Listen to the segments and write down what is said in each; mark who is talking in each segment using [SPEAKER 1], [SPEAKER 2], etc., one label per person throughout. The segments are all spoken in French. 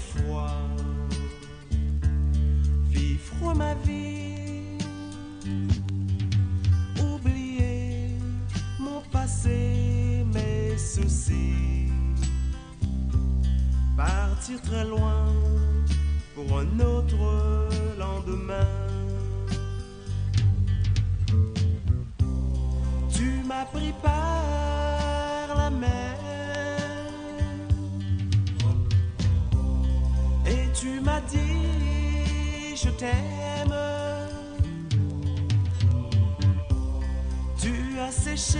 [SPEAKER 1] fois. Vivre ma vie, oublier mon passé, mes soucis, partir très loin pour un autre lendemain. Tu m'as pris par la main Tu as séché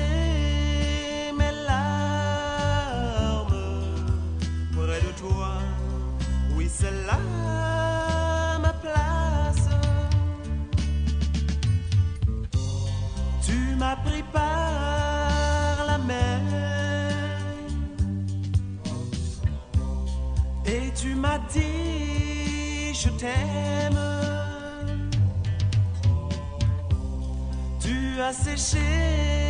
[SPEAKER 1] mes larmes près de toi. Oui, c'est là ma place. Tu m'as pris par la main et tu m'as dit je t'aime. Tu as séché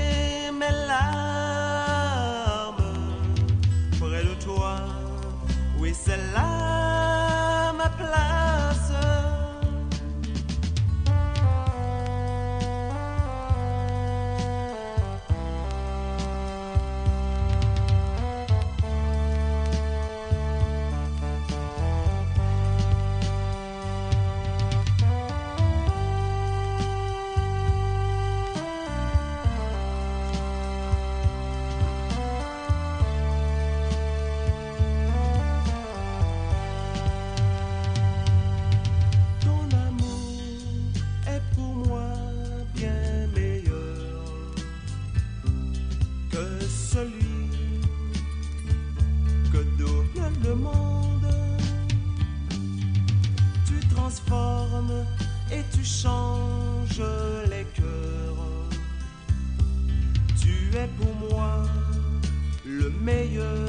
[SPEAKER 1] et tu changes les cœurs. Tu es pour moi le meilleur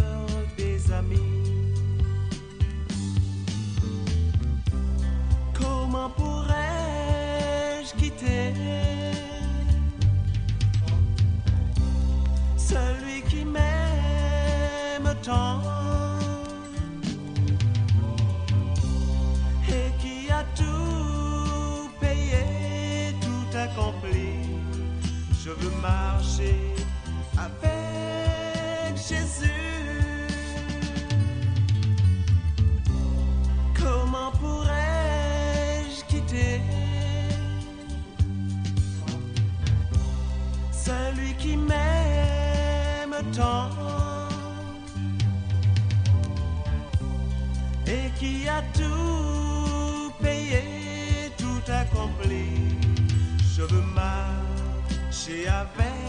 [SPEAKER 1] qui m'aime tant et qui a tout payé, tout accompli? Je veux marcher avec.